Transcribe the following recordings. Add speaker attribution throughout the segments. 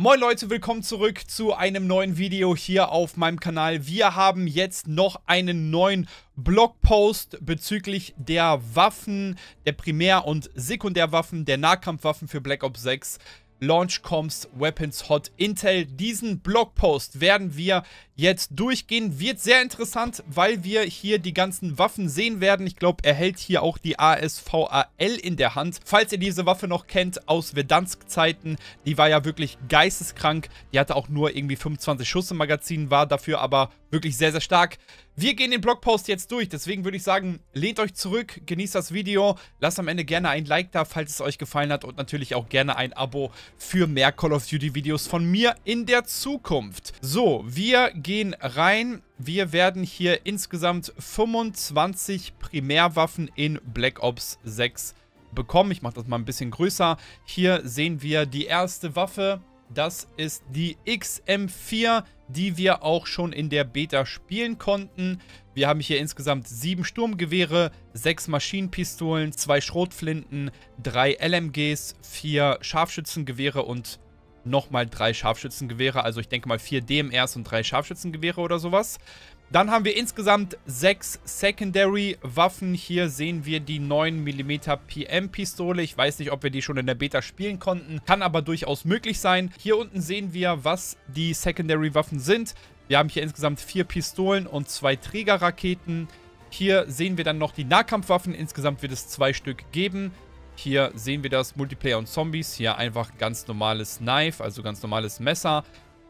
Speaker 1: Moin Leute, willkommen zurück zu einem neuen Video hier auf meinem Kanal. Wir haben jetzt noch einen neuen Blogpost bezüglich der Waffen, der Primär- und Sekundärwaffen, der Nahkampfwaffen für Black Ops 6 Launchcoms Weapons Hot Intel. Diesen Blogpost werden wir jetzt durchgehen. Wird sehr interessant, weil wir hier die ganzen Waffen sehen werden. Ich glaube, er hält hier auch die ASVAL in der Hand. Falls ihr diese Waffe noch kennt aus Verdansk-Zeiten, die war ja wirklich geisteskrank. Die hatte auch nur irgendwie 25 Schuss im Magazin, war dafür aber wirklich sehr, sehr stark. Wir gehen den Blogpost jetzt durch, deswegen würde ich sagen, lehnt euch zurück, genießt das Video, lasst am Ende gerne ein Like da, falls es euch gefallen hat und natürlich auch gerne ein Abo für mehr Call of Duty Videos von mir in der Zukunft. So, wir gehen rein. Wir werden hier insgesamt 25 Primärwaffen in Black Ops 6 bekommen. Ich mache das mal ein bisschen größer. Hier sehen wir die erste Waffe. Das ist die XM4, die wir auch schon in der Beta spielen konnten. Wir haben hier insgesamt sieben Sturmgewehre, sechs Maschinenpistolen, zwei Schrotflinten, drei LMGs, vier Scharfschützengewehre und nochmal drei Scharfschützengewehre. Also ich denke mal vier DMRs und drei Scharfschützengewehre oder sowas. Dann haben wir insgesamt sechs Secondary-Waffen. Hier sehen wir die 9mm PM-Pistole. Ich weiß nicht, ob wir die schon in der Beta spielen konnten. Kann aber durchaus möglich sein. Hier unten sehen wir, was die Secondary-Waffen sind. Wir haben hier insgesamt vier Pistolen und zwei Trägerraketen. Hier sehen wir dann noch die Nahkampfwaffen. Insgesamt wird es zwei Stück geben. Hier sehen wir das Multiplayer und Zombies. Hier einfach ganz normales Knife, also ganz normales Messer.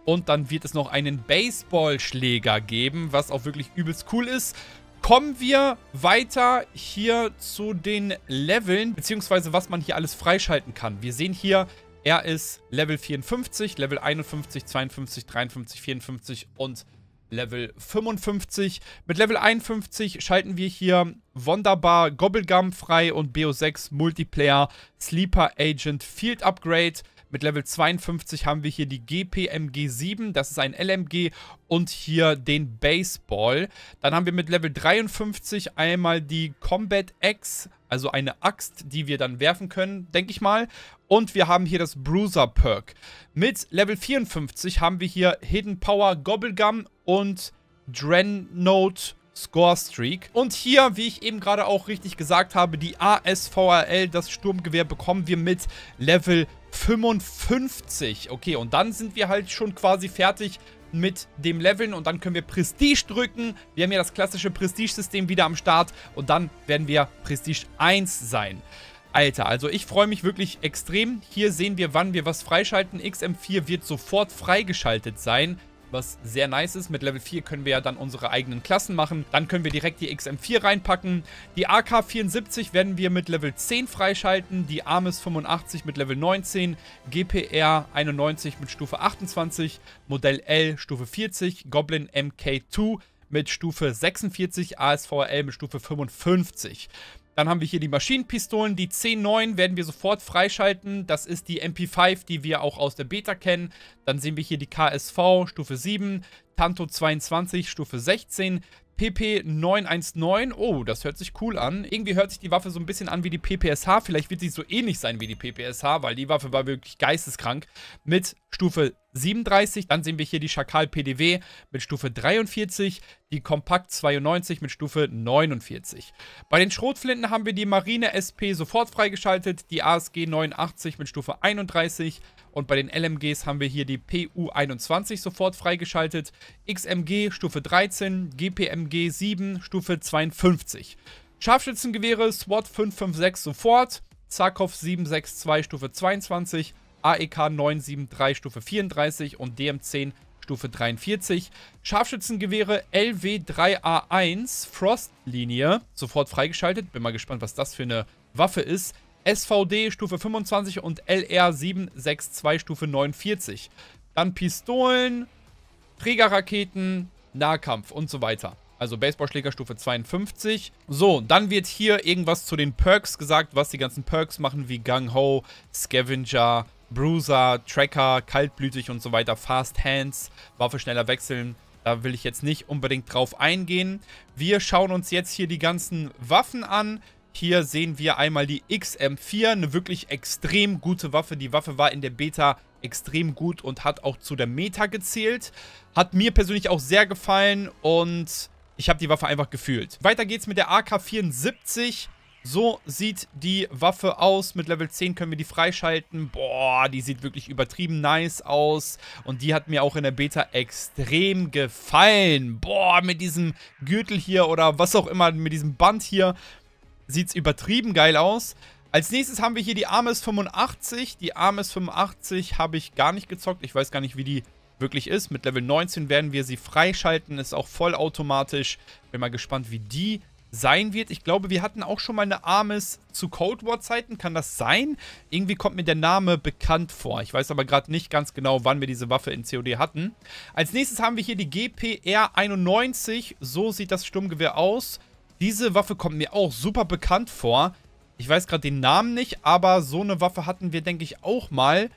Speaker 1: Und dann wird es noch einen Baseballschläger geben, was auch wirklich übelst cool ist. Kommen wir weiter hier zu den Leveln, beziehungsweise was man hier alles freischalten kann. Wir sehen hier, er ist Level 54, Level 51, 52, 53, 54 und Level 55. Mit Level 51 schalten wir hier wunderbar Gobblegum frei und BO6 Multiplayer Sleeper Agent Field Upgrade. Mit Level 52 haben wir hier die GPMG7, das ist ein LMG und hier den Baseball. Dann haben wir mit Level 53 einmal die Combat X, also eine Axt, die wir dann werfen können, denke ich mal. Und wir haben hier das Bruiser Perk. Mit Level 54 haben wir hier Hidden Power Gobblegum und Dreadnought Score Streak. Und hier, wie ich eben gerade auch richtig gesagt habe, die ASVRL, das Sturmgewehr, bekommen wir mit Level 55. Okay, und dann sind wir halt schon quasi fertig mit dem Leveln und dann können wir Prestige drücken. Wir haben ja das klassische Prestige-System wieder am Start und dann werden wir Prestige 1 sein. Alter, also ich freue mich wirklich extrem. Hier sehen wir, wann wir was freischalten. XM4 wird sofort freigeschaltet sein was sehr nice ist. Mit Level 4 können wir ja dann unsere eigenen Klassen machen. Dann können wir direkt die XM4 reinpacken. Die AK-74 werden wir mit Level 10 freischalten. Die ARMIS 85 mit Level 19. GPR 91 mit Stufe 28. Modell L Stufe 40. Goblin MK2 mit Stufe 46. ASVL mit Stufe 55. Dann haben wir hier die Maschinenpistolen. Die C9 werden wir sofort freischalten. Das ist die MP5, die wir auch aus der Beta kennen. Dann sehen wir hier die KSV Stufe 7, Tanto 22 Stufe 16, PP 919. Oh, das hört sich cool an. Irgendwie hört sich die Waffe so ein bisschen an wie die PPSH. Vielleicht wird sie so ähnlich sein wie die PPSH, weil die Waffe war wirklich geisteskrank. Mit Stufe 37. Dann sehen wir hier die Schakal PDW mit Stufe 43. Die Kompakt 92 mit Stufe 49. Bei den Schrotflinten haben wir die Marine SP sofort freigeschaltet. Die ASG 89 mit Stufe 31. Und bei den LMGs haben wir hier die PU21 sofort freigeschaltet, XMG Stufe 13, GPMG 7 Stufe 52. Scharfschützengewehre SWAT 556 sofort, Zarkov 762 Stufe 22, AEK 973 Stufe 34 und DM10 Stufe 43. Scharfschützengewehre LW3A1 Frostlinie sofort freigeschaltet. Bin mal gespannt, was das für eine Waffe ist. SVD Stufe 25 und LR762 Stufe 49. Dann Pistolen, Trägerraketen, Nahkampf und so weiter. Also Baseballschläger Stufe 52. So, dann wird hier irgendwas zu den Perks gesagt, was die ganzen Perks machen, wie Gung Ho, Scavenger, Bruiser, Tracker, Kaltblütig und so weiter, Fast Hands, Waffe schneller wechseln. Da will ich jetzt nicht unbedingt drauf eingehen. Wir schauen uns jetzt hier die ganzen Waffen an. Hier sehen wir einmal die XM4, eine wirklich extrem gute Waffe. Die Waffe war in der Beta extrem gut und hat auch zu der Meta gezählt. Hat mir persönlich auch sehr gefallen und ich habe die Waffe einfach gefühlt. Weiter geht's mit der AK-74. So sieht die Waffe aus. Mit Level 10 können wir die freischalten. Boah, die sieht wirklich übertrieben nice aus. Und die hat mir auch in der Beta extrem gefallen. Boah, mit diesem Gürtel hier oder was auch immer, mit diesem Band hier, sieht es übertrieben geil aus. Als nächstes haben wir hier die Armes 85. Die Armes 85 habe ich gar nicht gezockt. Ich weiß gar nicht, wie die wirklich ist. Mit Level 19 werden wir sie freischalten. Ist auch vollautomatisch. Bin mal gespannt, wie die sein wird. Ich glaube, wir hatten auch schon mal eine Armes zu Cold War Zeiten. Kann das sein? Irgendwie kommt mir der Name bekannt vor. Ich weiß aber gerade nicht ganz genau, wann wir diese Waffe in COD hatten. Als nächstes haben wir hier die GPR 91. So sieht das Sturmgewehr aus. Diese Waffe kommt mir auch super bekannt vor. Ich weiß gerade den Namen nicht, aber so eine Waffe hatten wir, denke ich, auch mal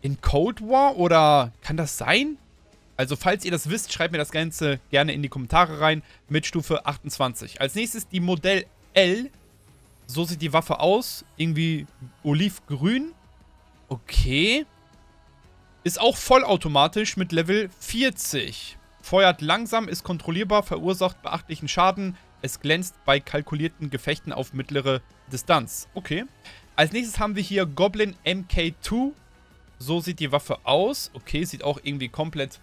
Speaker 1: in Cold War oder kann das sein? Also falls ihr das wisst, schreibt mir das Ganze gerne in die Kommentare rein mit Stufe 28. Als nächstes die Modell L. So sieht die Waffe aus. Irgendwie olivgrün. Okay. Ist auch vollautomatisch mit Level 40. Feuert langsam, ist kontrollierbar, verursacht beachtlichen Schaden. Es glänzt bei kalkulierten Gefechten auf mittlere Distanz. Okay. Als nächstes haben wir hier Goblin MK2. So sieht die Waffe aus. Okay, sieht auch irgendwie komplett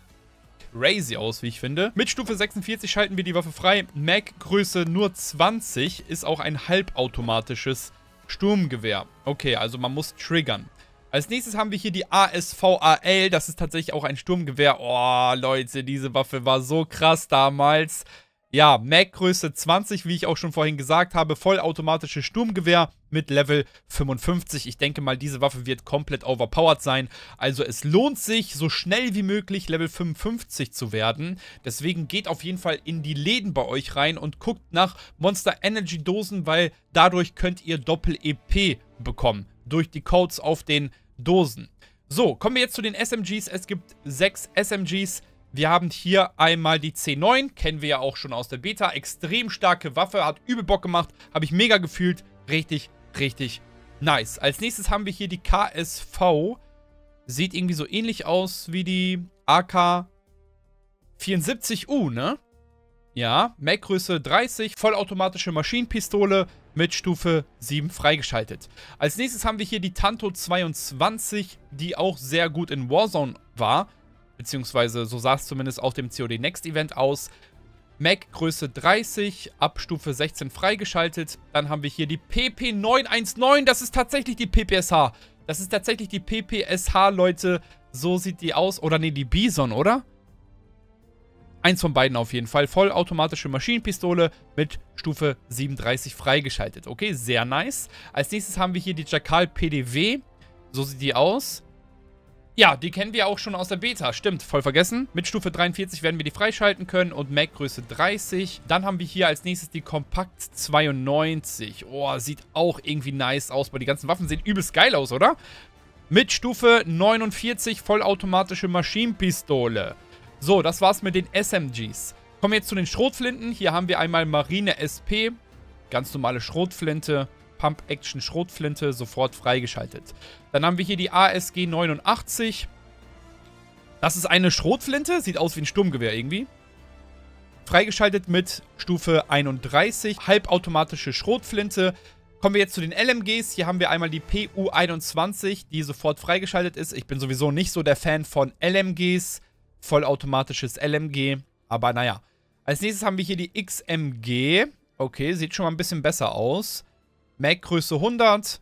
Speaker 1: crazy aus, wie ich finde. Mit Stufe 46 schalten wir die Waffe frei. Mag-Größe nur 20 ist auch ein halbautomatisches Sturmgewehr. Okay, also man muss triggern. Als nächstes haben wir hier die ASVAL. Das ist tatsächlich auch ein Sturmgewehr. Oh, Leute, diese Waffe war so krass damals. Ja, Mac-Größe 20, wie ich auch schon vorhin gesagt habe. Vollautomatisches Sturmgewehr mit Level 55. Ich denke mal, diese Waffe wird komplett overpowered sein. Also es lohnt sich, so schnell wie möglich Level 55 zu werden. Deswegen geht auf jeden Fall in die Läden bei euch rein und guckt nach Monster Energy Dosen, weil dadurch könnt ihr Doppel-EP bekommen. Durch die Codes auf den Dosen. So, kommen wir jetzt zu den SMGs. Es gibt sechs SMGs. Wir haben hier einmal die C9, kennen wir ja auch schon aus der Beta. Extrem starke Waffe, hat übel Bock gemacht, habe ich mega gefühlt. Richtig, richtig nice. Als nächstes haben wir hier die KSV. Sieht irgendwie so ähnlich aus wie die AK-74U, ne? Ja, Mac-Größe 30, vollautomatische Maschinenpistole mit Stufe 7 freigeschaltet. Als nächstes haben wir hier die Tanto 22, die auch sehr gut in Warzone war beziehungsweise so sah es zumindest auf dem COD Next Event aus. Mac Größe 30, ab Stufe 16 freigeschaltet. Dann haben wir hier die PP919, das ist tatsächlich die PPSH. Das ist tatsächlich die PPSH, Leute. So sieht die aus. Oder nee, die Bison, oder? Eins von beiden auf jeden Fall. Vollautomatische Maschinenpistole mit Stufe 37 freigeschaltet. Okay, sehr nice. Als nächstes haben wir hier die Jackal PDV. So sieht die aus. Ja, die kennen wir auch schon aus der Beta. Stimmt, voll vergessen. Mit Stufe 43 werden wir die freischalten können und Mac-Größe 30. Dann haben wir hier als nächstes die Kompakt 92. Oh, sieht auch irgendwie nice aus, weil die ganzen Waffen sehen übelst geil aus, oder? Mit Stufe 49 vollautomatische Maschinenpistole. So, das war's mit den SMGs. Kommen wir jetzt zu den Schrotflinten. Hier haben wir einmal Marine SP. Ganz normale Schrotflinte. Pump-Action-Schrotflinte sofort freigeschaltet. Dann haben wir hier die ASG 89. Das ist eine Schrotflinte, sieht aus wie ein Sturmgewehr irgendwie. Freigeschaltet mit Stufe 31, halbautomatische Schrotflinte. Kommen wir jetzt zu den LMGs. Hier haben wir einmal die PU21, die sofort freigeschaltet ist. Ich bin sowieso nicht so der Fan von LMGs. Vollautomatisches LMG. Aber naja. Als nächstes haben wir hier die XMG. Okay, sieht schon mal ein bisschen besser aus. Mac-Größe 100.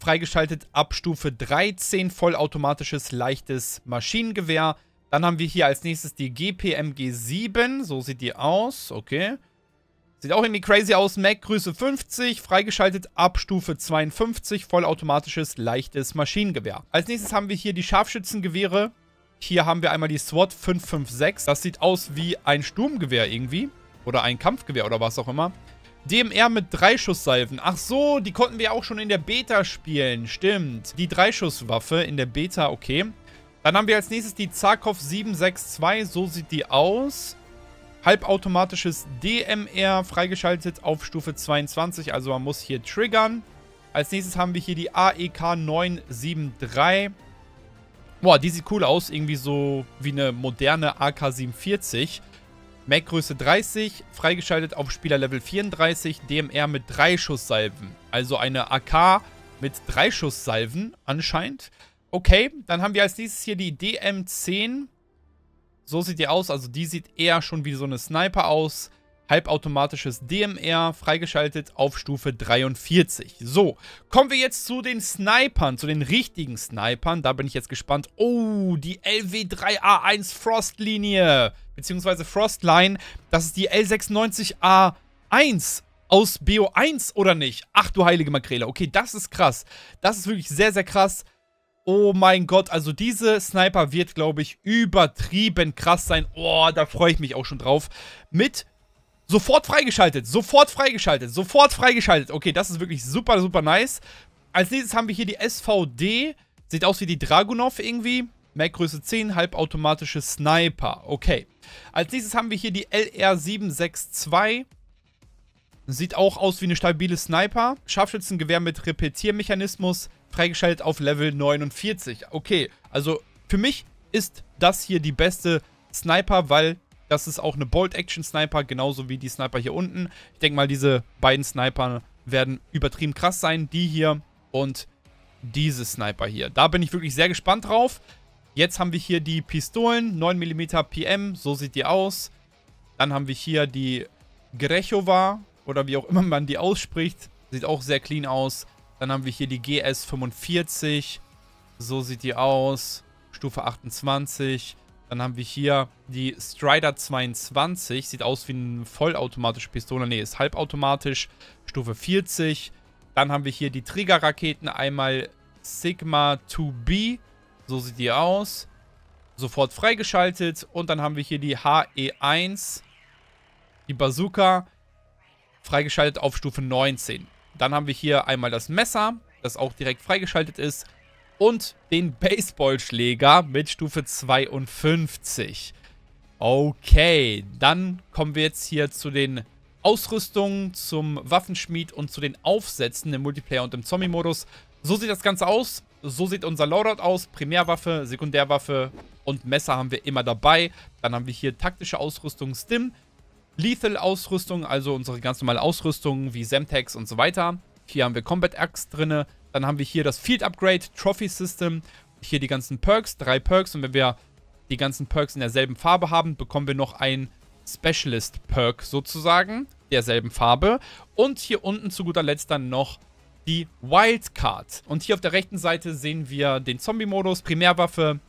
Speaker 1: Freigeschaltet ab Stufe 13, vollautomatisches leichtes Maschinengewehr. Dann haben wir hier als nächstes die GPMG 7. So sieht die aus. Okay. Sieht auch irgendwie crazy aus. Mac-Größe 50. Freigeschaltet ab Stufe 52. Vollautomatisches leichtes Maschinengewehr. Als nächstes haben wir hier die Scharfschützengewehre. Hier haben wir einmal die SWAT 556. Das sieht aus wie ein Sturmgewehr irgendwie. Oder ein Kampfgewehr oder was auch immer. DMR mit Dreischusssalven. Ach so, die konnten wir auch schon in der Beta spielen. Stimmt. Die Dreischusswaffe in der Beta, okay. Dann haben wir als nächstes die Zarkov 762. So sieht die aus. Halbautomatisches DMR freigeschaltet auf Stufe 22. Also man muss hier triggern. Als nächstes haben wir hier die AEK 973. Boah, die sieht cool aus. Irgendwie so wie eine moderne AK-47. Mac-Größe 30, freigeschaltet auf Spielerlevel 34, DMR mit 3 Schusssalven. Also eine AK mit 3 Schusssalven anscheinend. Okay, dann haben wir als nächstes hier die DM10. So sieht die aus, also die sieht eher schon wie so eine Sniper aus. Halbautomatisches DMR, freigeschaltet auf Stufe 43. So, kommen wir jetzt zu den Snipern, zu den richtigen Snipern. Da bin ich jetzt gespannt. Oh, die LW3A1 Frostlinie, beziehungsweise Frostline. Das ist die L96A1 aus BO1 oder nicht? Ach du heilige Makrele. Okay, das ist krass. Das ist wirklich sehr, sehr krass. Oh mein Gott, also diese Sniper wird, glaube ich, übertrieben krass sein. Oh, da freue ich mich auch schon drauf. Mit Sofort freigeschaltet, sofort freigeschaltet, sofort freigeschaltet. Okay, das ist wirklich super, super nice. Als nächstes haben wir hier die SVD. Sieht aus wie die Dragunov irgendwie. Mac-Größe 10, halbautomatische Sniper. Okay. Als nächstes haben wir hier die LR762. Sieht auch aus wie eine stabile Sniper. Scharfschützengewehr mit Repetiermechanismus. Freigeschaltet auf Level 49. Okay, also für mich ist das hier die beste Sniper, weil das ist auch eine Bolt-Action-Sniper, genauso wie die Sniper hier unten. Ich denke mal, diese beiden Sniper werden übertrieben krass sein. Die hier und diese Sniper hier. Da bin ich wirklich sehr gespannt drauf. Jetzt haben wir hier die Pistolen, 9mm PM, so sieht die aus. Dann haben wir hier die Grechova, oder wie auch immer man die ausspricht. Sieht auch sehr clean aus. Dann haben wir hier die GS45, so sieht die aus. Stufe 28. Dann haben wir hier die Strider 22. Sieht aus wie eine vollautomatische Pistole. Ne, ist halbautomatisch. Stufe 40. Dann haben wir hier die Triggerraketen. Einmal Sigma 2B. So sieht die aus. Sofort freigeschaltet. Und dann haben wir hier die HE1. Die Bazooka. Freigeschaltet auf Stufe 19. Dann haben wir hier einmal das Messer, das auch direkt freigeschaltet ist und den Baseballschläger mit Stufe 52. Okay, dann kommen wir jetzt hier zu den Ausrüstungen, zum Waffenschmied und zu den Aufsätzen im Multiplayer und im Zombie-Modus. So sieht das Ganze aus. So sieht unser Loadout aus. Primärwaffe, Sekundärwaffe und Messer haben wir immer dabei. Dann haben wir hier taktische Ausrüstung Stim, Lethal-Ausrüstung, also unsere ganz normale Ausrüstung wie Semtex und so weiter. Hier haben wir Combat Axe drin. Dann haben wir hier das Field Upgrade, Trophy System. Hier die ganzen Perks, drei Perks. Und wenn wir die ganzen Perks in derselben Farbe haben, bekommen wir noch ein Specialist Perk sozusagen, derselben Farbe. Und hier unten zu guter Letzt dann noch die Wildcard. Und hier auf der rechten Seite sehen wir den Zombie-Modus, Primärwaffe,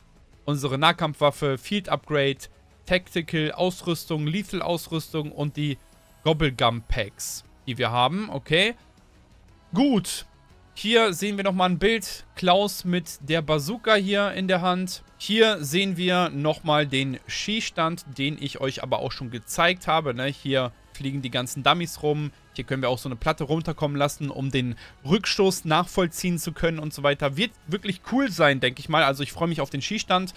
Speaker 1: unsere Nahkampfwaffe, Field Upgrade, Tactical Ausrüstung, Lethal Ausrüstung und die Gobblegum Packs, die wir haben. Okay. Gut. Hier sehen wir nochmal ein Bild. Klaus mit der Bazooka hier in der Hand. Hier sehen wir nochmal den Skistand, den ich euch aber auch schon gezeigt habe. Ne? Hier fliegen die ganzen Dummies rum. Hier können wir auch so eine Platte runterkommen lassen, um den Rückstoß nachvollziehen zu können und so weiter. Wird wirklich cool sein, denke ich mal. Also ich freue mich auf den Skistand.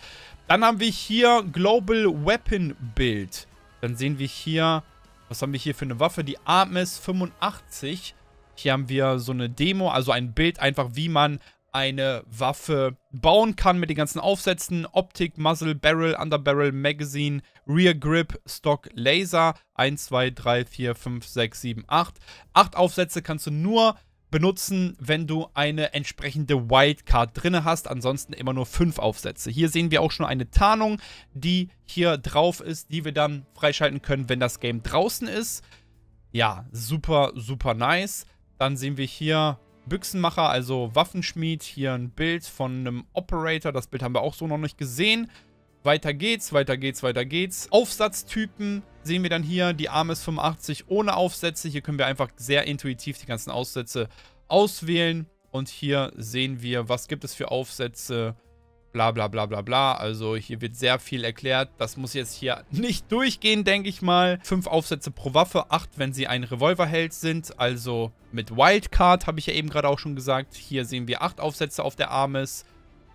Speaker 1: Dann haben wir hier Global Weapon Build. Dann sehen wir hier, was haben wir hier für eine Waffe? Die Armis 85. Hier haben wir so eine Demo, also ein Bild einfach, wie man eine Waffe bauen kann mit den ganzen Aufsätzen. Optik, Muzzle, Barrel, Underbarrel, Magazine, Rear Grip, Stock, Laser. 1, 2, 3, 4, 5, 6, 7, 8. Acht Aufsätze kannst du nur benutzen, wenn du eine entsprechende Wildcard drin hast. Ansonsten immer nur fünf Aufsätze. Hier sehen wir auch schon eine Tarnung, die hier drauf ist, die wir dann freischalten können, wenn das Game draußen ist. Ja, super, super nice. Dann sehen wir hier Büchsenmacher, also Waffenschmied. Hier ein Bild von einem Operator. Das Bild haben wir auch so noch nicht gesehen. Weiter geht's, weiter geht's, weiter geht's. Aufsatztypen sehen wir dann hier. Die Armes 85 ohne Aufsätze. Hier können wir einfach sehr intuitiv die ganzen Aufsätze auswählen. Und hier sehen wir, was gibt es für Aufsätze bla bla bla bla bla. Also hier wird sehr viel erklärt. Das muss jetzt hier nicht durchgehen, denke ich mal. Fünf Aufsätze pro Waffe, acht, wenn sie ein Revolverheld sind. Also mit Wildcard, habe ich ja eben gerade auch schon gesagt. Hier sehen wir acht Aufsätze auf der Armes.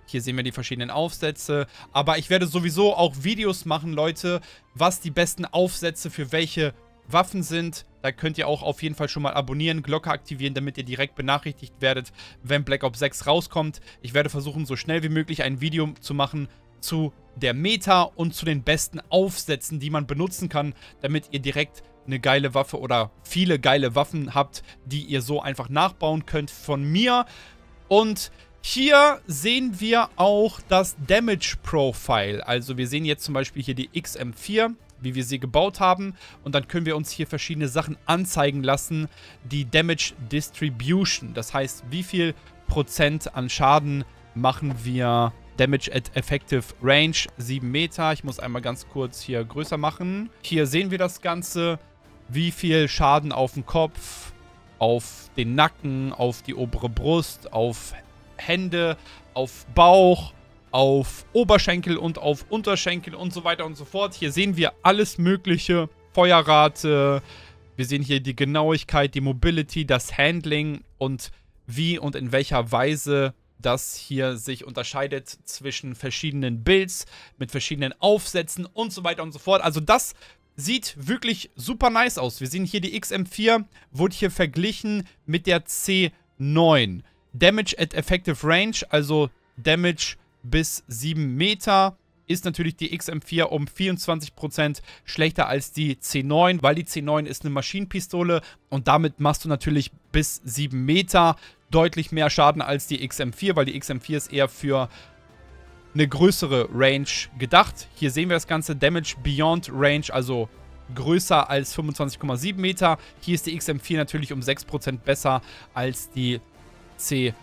Speaker 1: Hier sehen wir die verschiedenen Aufsätze. Aber ich werde sowieso auch Videos machen, Leute, was die besten Aufsätze für welche Waffen sind. Da könnt ihr auch auf jeden Fall schon mal abonnieren, Glocke aktivieren, damit ihr direkt benachrichtigt werdet, wenn Black Ops 6 rauskommt. Ich werde versuchen, so schnell wie möglich ein Video zu machen zu der Meta und zu den besten Aufsätzen, die man benutzen kann, damit ihr direkt eine geile Waffe oder viele geile Waffen habt, die ihr so einfach nachbauen könnt von mir. Und hier sehen wir auch das Damage Profile. Also wir sehen jetzt zum Beispiel hier die XM4, wie wir sie gebaut haben. Und dann können wir uns hier verschiedene Sachen anzeigen lassen. Die Damage Distribution, das heißt, wie viel Prozent an Schaden machen wir Damage at Effective Range 7 Meter. Ich muss einmal ganz kurz hier größer machen. Hier sehen wir das Ganze. Wie viel Schaden auf den Kopf, auf den Nacken, auf die obere Brust, auf Hände, auf Bauch, auf Oberschenkel und auf Unterschenkel und so weiter und so fort. Hier sehen wir alles mögliche. Feuerrate, wir sehen hier die Genauigkeit, die Mobility, das Handling und wie und in welcher Weise das hier sich unterscheidet zwischen verschiedenen Builds mit verschiedenen Aufsätzen und so weiter und so fort. Also das sieht wirklich super nice aus. Wir sehen hier die XM4, wurde hier verglichen mit der C9. Damage at Effective Range, also Damage bis 7 Meter, ist natürlich die XM4 um 24% schlechter als die C9, weil die C9 ist eine Maschinenpistole und damit machst du natürlich bis 7 Meter deutlich mehr Schaden als die XM4, weil die XM4 ist eher für eine größere Range gedacht. Hier sehen wir das Ganze, Damage Beyond Range, also größer als 25,7 Meter. Hier ist die XM4 natürlich um 6% besser als die C9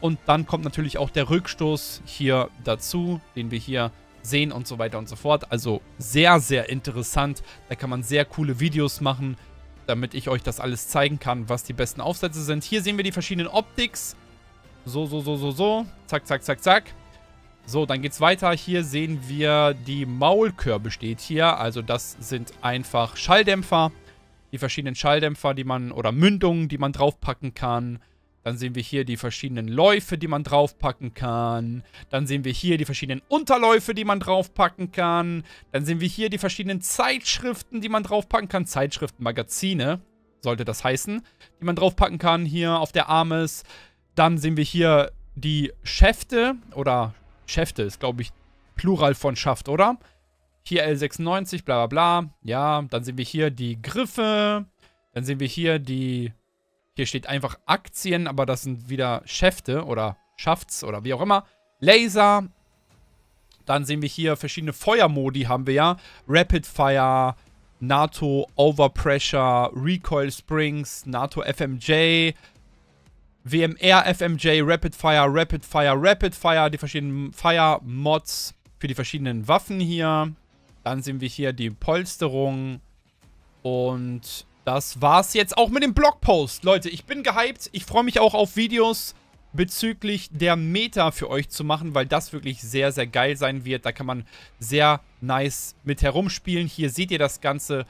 Speaker 1: und dann kommt natürlich auch der Rückstoß hier dazu, den wir hier sehen und so weiter und so fort. Also sehr, sehr interessant. Da kann man sehr coole Videos machen damit ich euch das alles zeigen kann, was die besten Aufsätze sind. Hier sehen wir die verschiedenen Optics. So, so, so, so, so. Zack, zack, zack, zack. So, dann geht's weiter. Hier sehen wir die Maulkörbe steht hier. Also das sind einfach Schalldämpfer. Die verschiedenen Schalldämpfer, die man, oder Mündungen, die man draufpacken kann. Dann sehen wir hier die verschiedenen Läufe, die man draufpacken kann. Dann sehen wir hier die verschiedenen Unterläufe, die man draufpacken kann. Dann sehen wir hier die verschiedenen Zeitschriften, die man draufpacken kann. Zeitschriften, Magazine, sollte das heißen, die man draufpacken kann hier auf der Armes. Dann sehen wir hier die Schäfte oder Schäfte ist, glaube ich, Plural von Schaft, oder? Hier L96, bla bla bla. Ja, dann sehen wir hier die Griffe. Dann sehen wir hier die hier steht einfach Aktien, aber das sind wieder Schäfte oder Schafts oder wie auch immer. Laser. Dann sehen wir hier verschiedene Feuermodi haben wir ja. Rapid Fire, NATO Overpressure, Recoil Springs, NATO FMJ, WMR FMJ, Rapid Fire, Rapid Fire, Rapid Fire, die verschiedenen Fire-Mods für die verschiedenen Waffen hier. Dann sehen wir hier die Polsterung und das war's jetzt auch mit dem Blogpost. Leute, ich bin gehypt. Ich freue mich auch auf Videos bezüglich der Meta für euch zu machen, weil das wirklich sehr, sehr geil sein wird. Da kann man sehr nice mit herumspielen. Hier seht ihr das Ganze.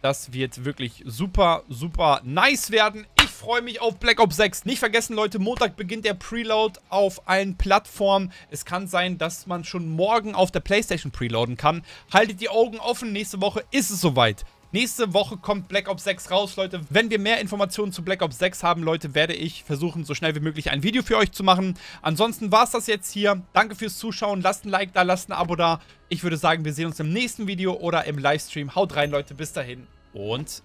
Speaker 1: Das wird wirklich super, super nice werden. Ich freue mich auf Black Ops 6. Nicht vergessen, Leute, Montag beginnt der Preload auf allen Plattformen. Es kann sein, dass man schon morgen auf der Playstation preloaden kann. Haltet die Augen offen. Nächste Woche ist es soweit. Nächste Woche kommt Black Ops 6 raus, Leute. Wenn wir mehr Informationen zu Black Ops 6 haben, Leute, werde ich versuchen, so schnell wie möglich ein Video für euch zu machen. Ansonsten war es das jetzt hier. Danke fürs Zuschauen. Lasst ein Like da, lasst ein Abo da. Ich würde sagen, wir sehen uns im nächsten Video oder im Livestream. Haut rein, Leute. Bis dahin und